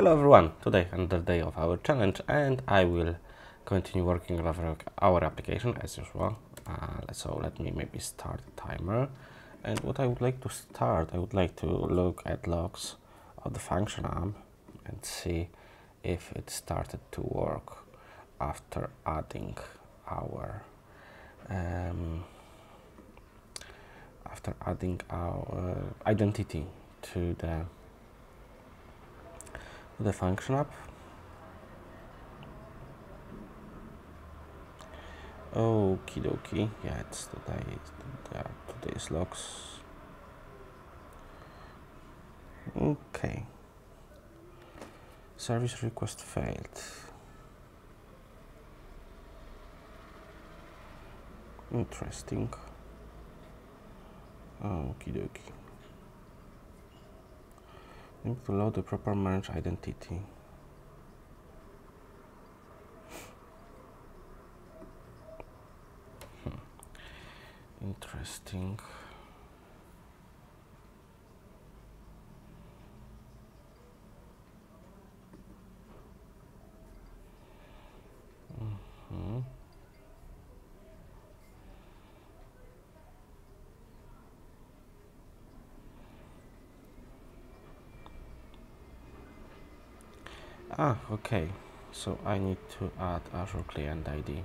Hello everyone, today another day of our challenge and I will continue working on our application as usual. Uh, so let me maybe start the timer and what I would like to start, I would like to look at logs of the function app and see if it started to work after adding our um, after adding our identity to the the function app. Okie dokie, yeah, it's today, yeah, today's logs. Okay. Service request failed. Interesting. Okie dokie. Need to load the proper managed identity. Hmm. Interesting. Mm -hmm. Ah, okay. So I need to add Azure Client ID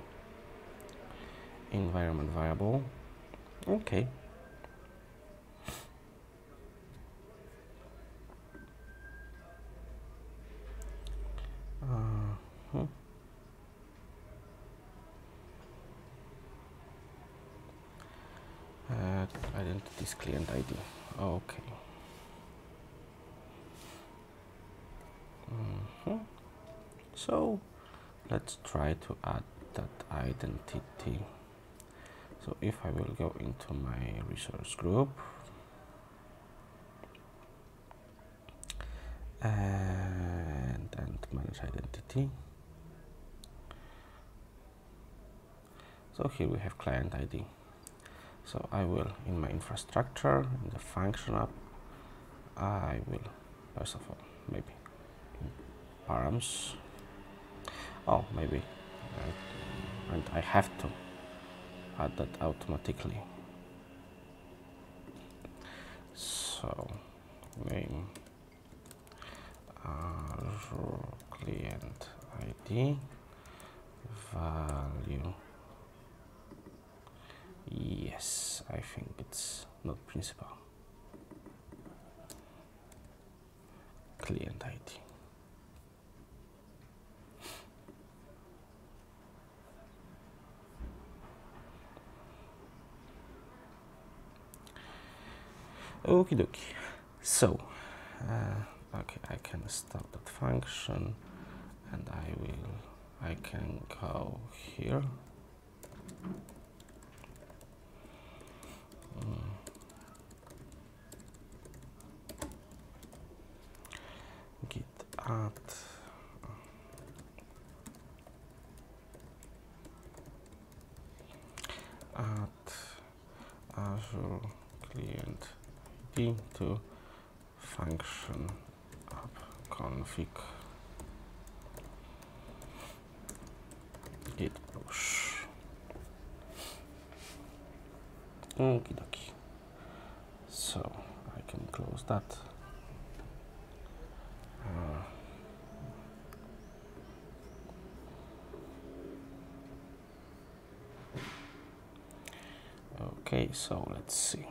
environment variable. Okay. Uh -huh. Uh, identities client ID. Okay. So let's try to add that identity. So if I will go into my resource group and, and manage identity. So here we have client ID. So I will, in my infrastructure, in the function app, I will, first of all, maybe params oh maybe. And I have to add that automatically. So name Azure client ID value. Yes I think it's not principal client ID Okie dokie. So, uh, okay, I can stop that function and I will, I can go here. Mm. Git add add Azure to function app config git push. Okie dokie. So I can close that. Uh, okay, so let's see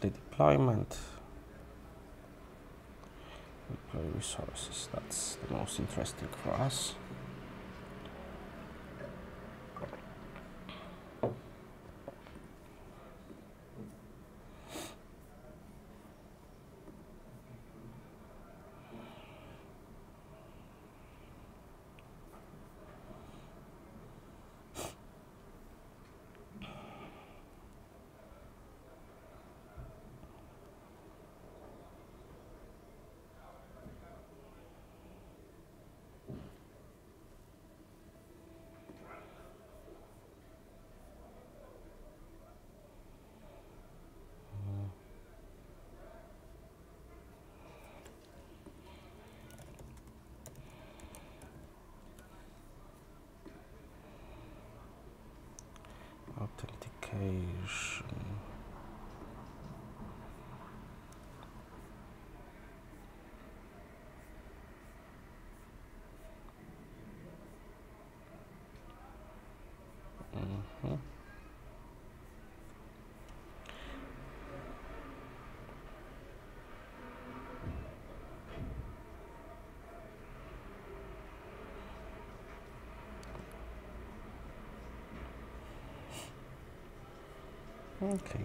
the deployment. Deploy resources that's the most interesting for us location Okay.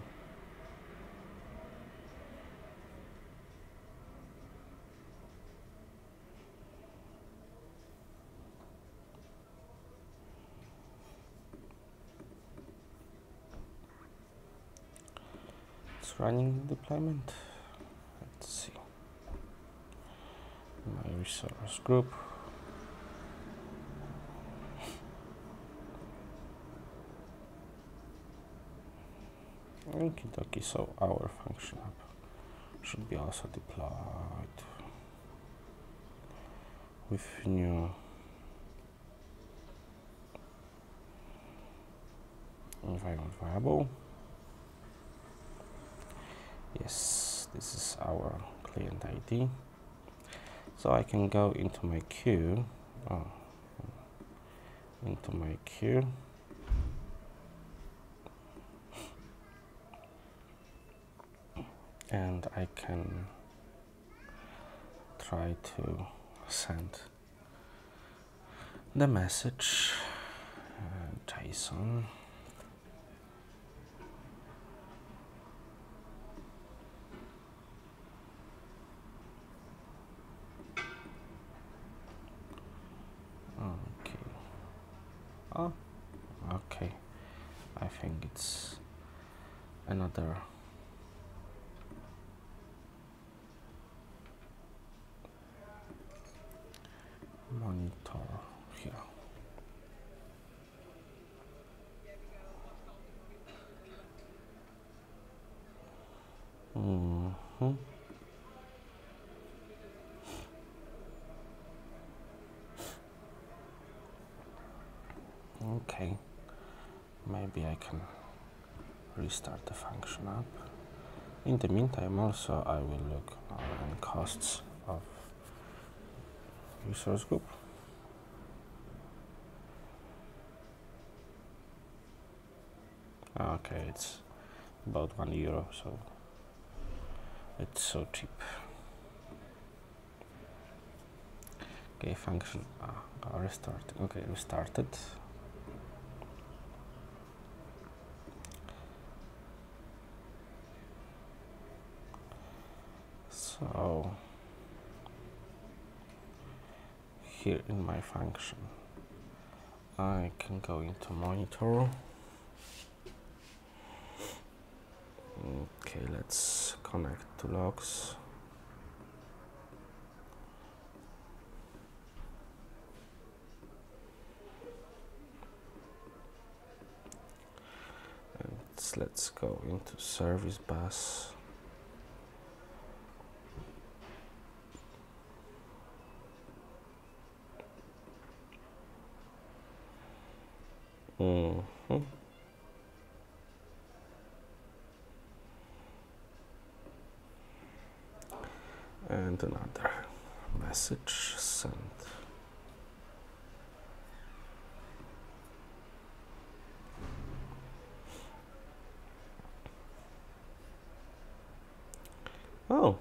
It's running deployment. Let's see. My resource group. Okie dokie, so our function app should be also deployed with new environment variable. Yes, this is our client ID. So I can go into my queue, oh, hmm. into my queue and I can try to send the message uh, JSON okay. Oh okay. I think it's another monitor here. Mm -hmm. Okay, maybe I can restart the function app. In the meantime also I will look on costs of resource group. Okay, it's about one euro, so it's so cheap. Okay, function ah, restart. Okay, restarted. So here in my function I can go into monitor. Okay let's connect to logs. And let's go into service bus -hmm. And another message sent. Oh,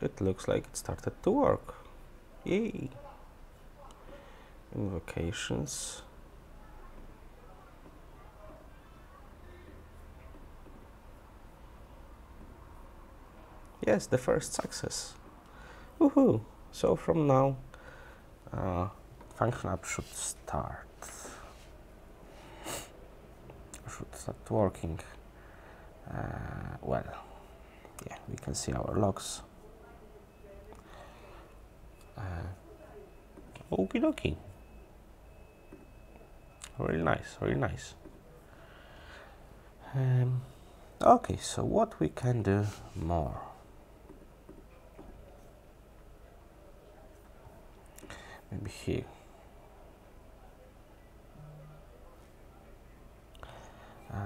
it looks like it started to work. Yay! Invocations. Yes the first success. Woohoo. So from now uh, function app should start. Should start working. Uh, well yeah we can see our logs. Uh, okie dokie really nice really nice. Um, okay so what we can do more maybe here uh,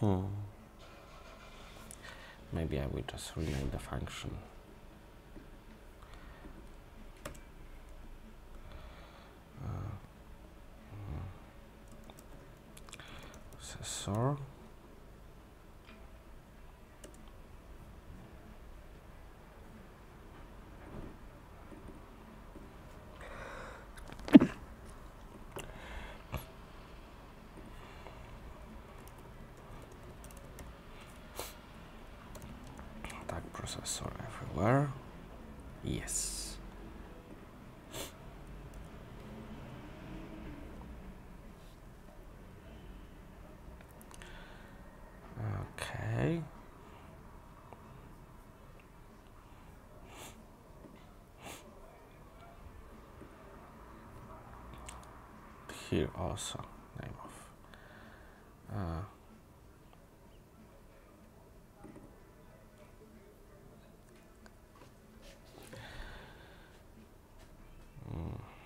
hmm. maybe I will just rename the function uh, hmm. Processor everywhere. Yes. Okay. Here also name of uh,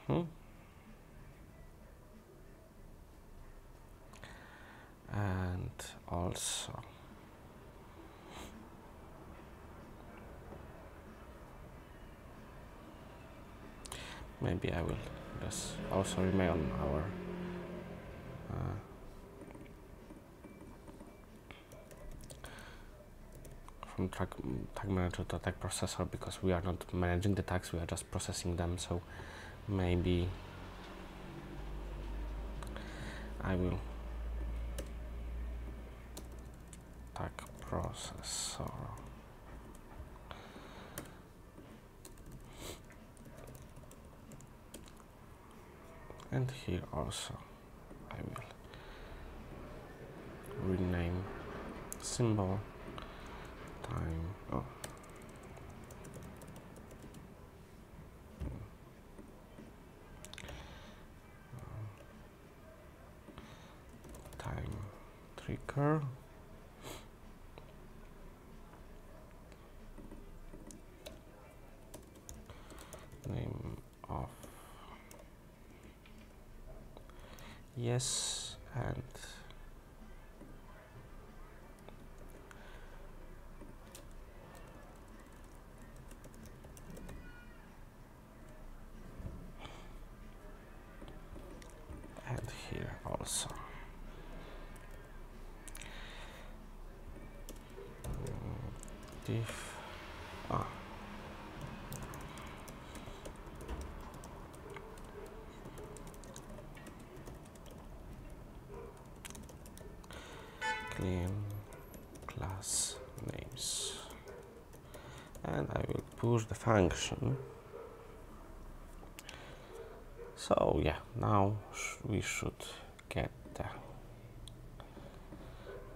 Hmm. And also maybe I will just also remain on our uh, from tag, tag manager to tag processor because we are not managing the tags we are just processing them so maybe I will tag processor and here also I will rename symbol time oh time trigger name of yes and and here also diff ah. clean class names and I will push the function. So yeah now sh we should get the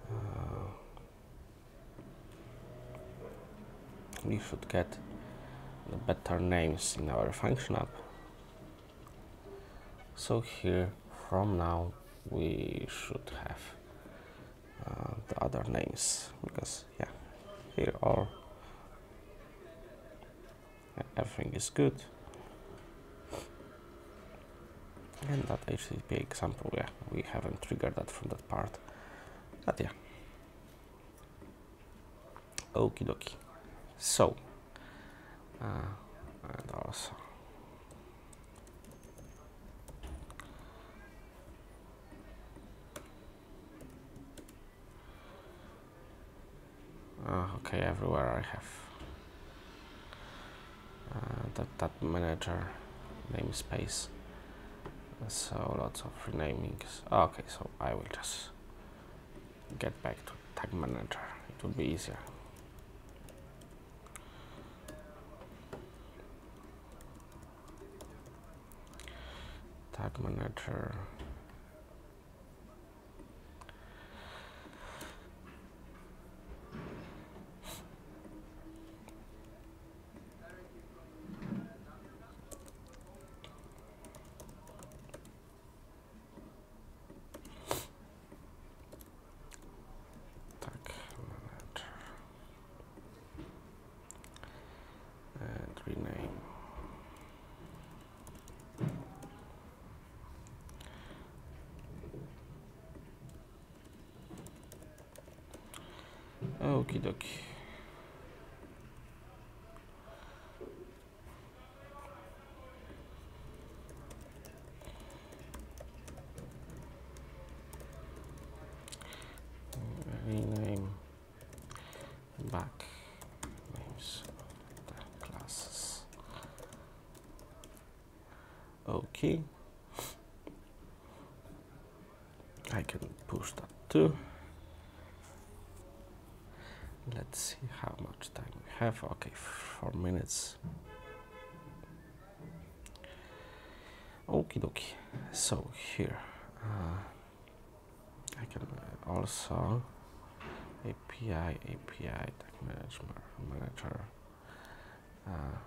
uh, we should get the better names in our function app. So here from now we should have the other names because yeah here yeah, everything is good. And that HTTP example yeah we haven't triggered that from that part. But yeah. Okie dokie. So uh, and also uh, okay everywhere I have. Uh, that, that manager namespace so lots of renamings. Okay so I will just get back to tag manager. It will be easier. Tag manager tag manager and rename Okie dokie. Rename back names of the classes. Okay. I can push that too. let's see how much time we have. Okay four minutes. Okie dokie. So here uh, I can also API API tag management manager. Uh,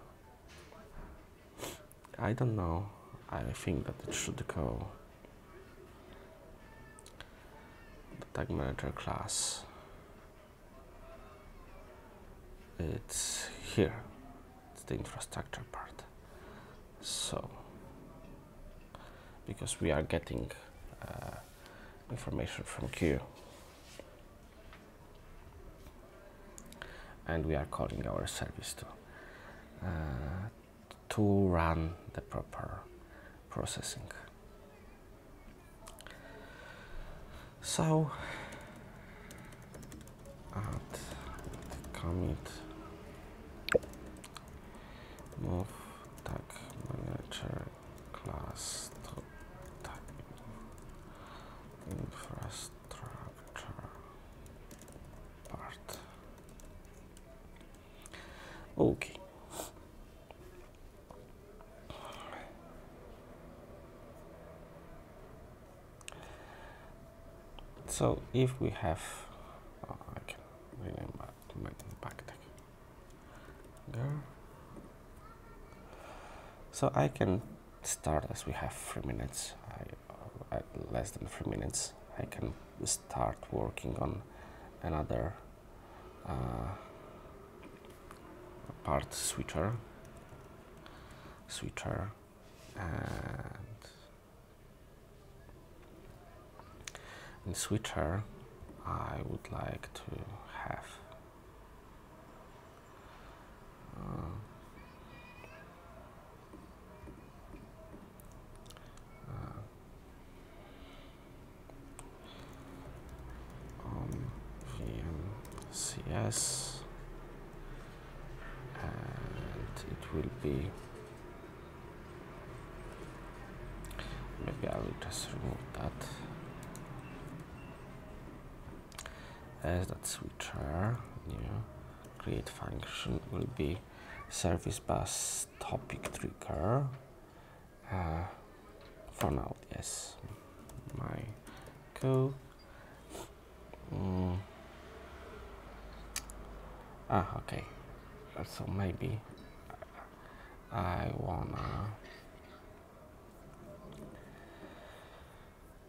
I don't know. I think that it should go the tag manager class it's here. It's the infrastructure part. So because we are getting uh, information from queue and we are calling our service to uh, to run the proper processing. So add commit move tag manager class to infrastructure part. Okay so if we have oh, I can rename my back tag there so I can start as we have three minutes. I, at less than three minutes I can start working on another uh, part switcher switcher and in switcher I would like to have uh, yes. And it will be maybe I will just remove that. As that switcher new create function will be service bus topic trigger. Uh, for now yes. My code. Mm. Ah, okay. So maybe I wanna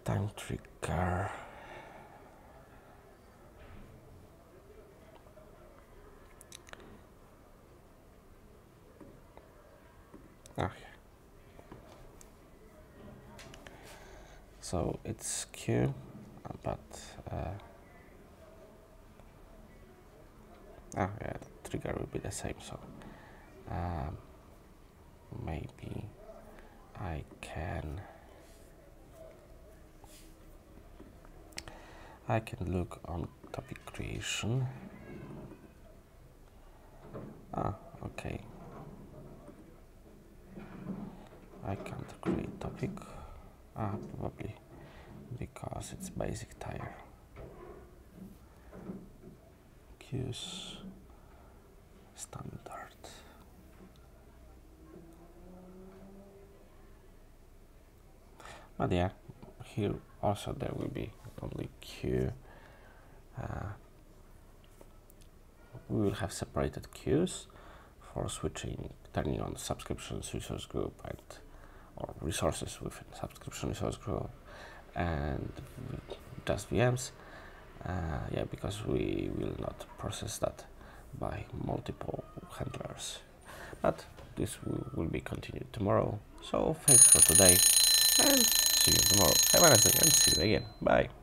time trigger. Okay. So it's Q, but uh, oh yeah the trigger will be the same so um, maybe I can I can look on topic creation. Ah okay. I can't create topic. Ah probably because it's basic tier. Queues standard. But yeah, here also there will be only queue. Uh, we will have separated queues for switching, turning on subscriptions resource group and or resources within subscription resource group and just VMs. Uh, yeah, because we will not process that by multiple handlers. But this will be continued tomorrow. So thanks for today and see you tomorrow. Have a nice day and see you again. Bye.